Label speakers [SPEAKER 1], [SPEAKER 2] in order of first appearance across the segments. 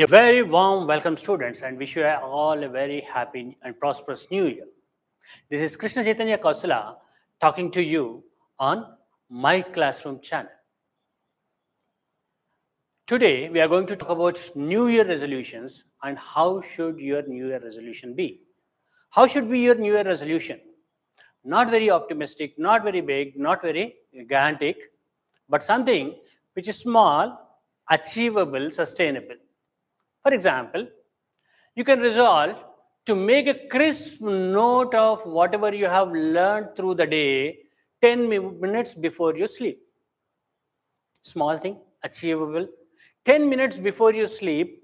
[SPEAKER 1] A very warm welcome, students, and wish you all a very happy and prosperous new year. This is Krishna Chaitanya Kausala talking to you on my classroom channel. Today, we are going to talk about New Year resolutions and how should your New Year resolution be. How should be your New Year resolution? Not very optimistic, not very big, not very gigantic, but something which is small, achievable, sustainable. For example, you can resolve to make a crisp note of whatever you have learned through the day 10 minutes before you sleep. Small thing, achievable. 10 minutes before you sleep,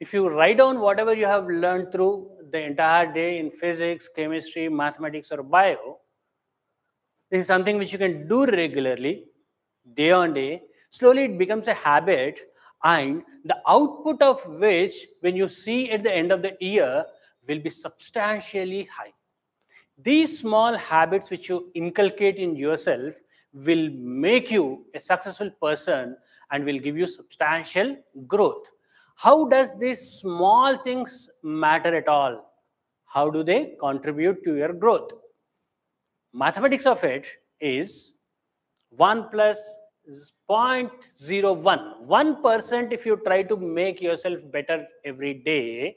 [SPEAKER 1] if you write down whatever you have learned through the entire day in physics, chemistry, mathematics, or bio, this is something which you can do regularly, day on day. Slowly, it becomes a habit, and the output of which, when you see at the end of the year, will be substantially high. These small habits which you inculcate in yourself will make you a successful person and will give you substantial growth. How does these small things matter at all? How do they contribute to your growth? Mathematics of it is 1 plus 0.01. 1% if you try to make yourself better every day,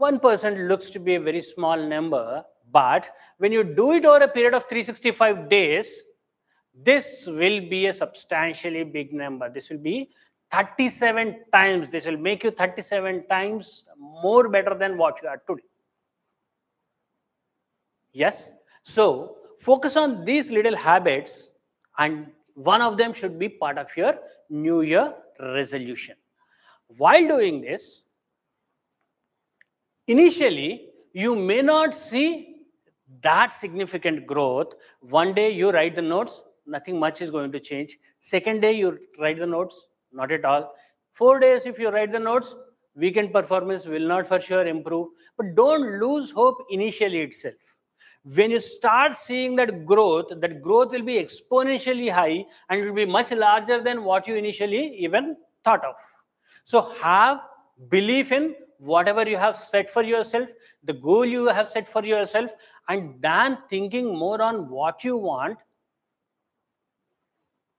[SPEAKER 1] 1% looks to be a very small number. But when you do it over a period of 365 days, this will be a substantially big number. This will be 37 times. This will make you 37 times more better than what you are today. Yes? So focus on these little habits and one of them should be part of your New Year resolution. While doing this, initially you may not see that significant growth. One day you write the notes, nothing much is going to change. Second day you write the notes, not at all. Four days if you write the notes, weekend performance will not for sure improve. But don't lose hope initially itself. When you start seeing that growth, that growth will be exponentially high and it will be much larger than what you initially even thought of. So have belief in whatever you have set for yourself, the goal you have set for yourself, and then thinking more on what you want,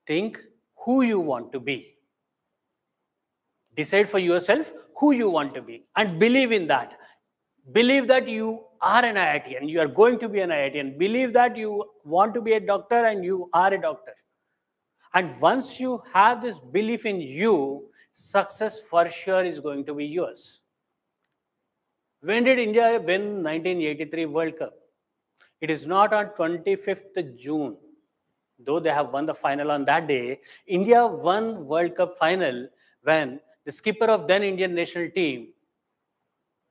[SPEAKER 1] think who you want to be. Decide for yourself who you want to be and believe in that. Believe that you are an IITian, you are going to be an IITian. Believe that you want to be a doctor and you are a doctor. And once you have this belief in you, success for sure is going to be yours. When did India win 1983 World Cup? It is not on 25th June. Though they have won the final on that day, India won World Cup final when the skipper of then Indian national team,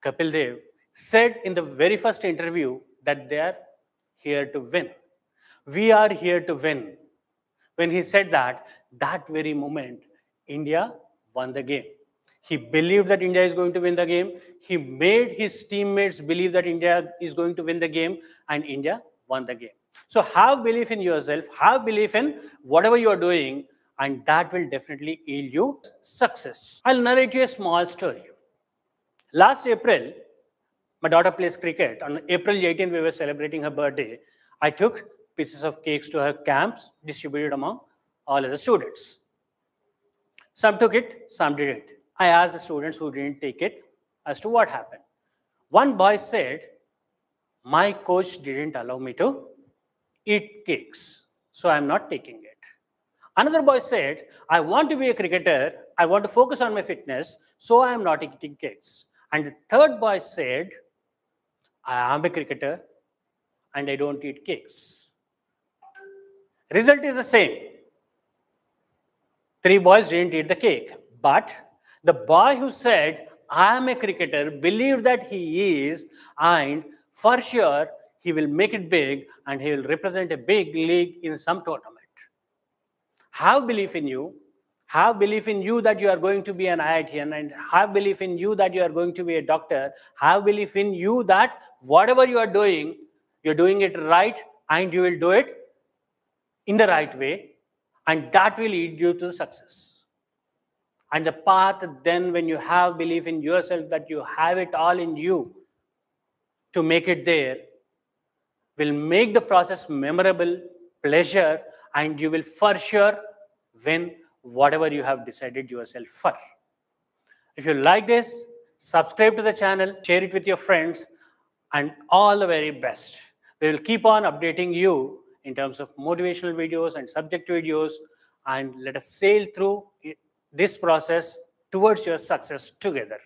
[SPEAKER 1] Kapil Dev, said in the very first interview that they are here to win. We are here to win. When he said that, that very moment, India won the game. He believed that India is going to win the game. He made his teammates believe that India is going to win the game, and India won the game. So have belief in yourself, have belief in whatever you are doing, and that will definitely yield you success. I'll narrate you a small story. Last April, my daughter plays cricket. On April 18, we were celebrating her birthday. I took pieces of cakes to her camps, distributed among all of the students. Some took it, some didn't. I asked the students who didn't take it as to what happened. One boy said, My coach didn't allow me to eat cakes, so I'm not taking it. Another boy said, I want to be a cricketer, I want to focus on my fitness, so I am not eating cakes. And the third boy said, I am a cricketer and I don't eat cakes. Result is the same. Three boys didn't eat the cake, but the boy who said, I am a cricketer, believed that he is, and for sure he will make it big and he will represent a big league in some tournament. Have belief in you, have belief in you that you are going to be an IITian and have belief in you that you are going to be a doctor. Have belief in you that whatever you are doing, you're doing it right and you will do it in the right way and that will lead you to success. And the path, then, when you have belief in yourself that you have it all in you to make it there, will make the process memorable, pleasure, and you will for sure win whatever you have decided yourself for. If you like this, subscribe to the channel, share it with your friends, and all the very best. We will keep on updating you in terms of motivational videos and subject videos, and let us sail through this process towards your success together.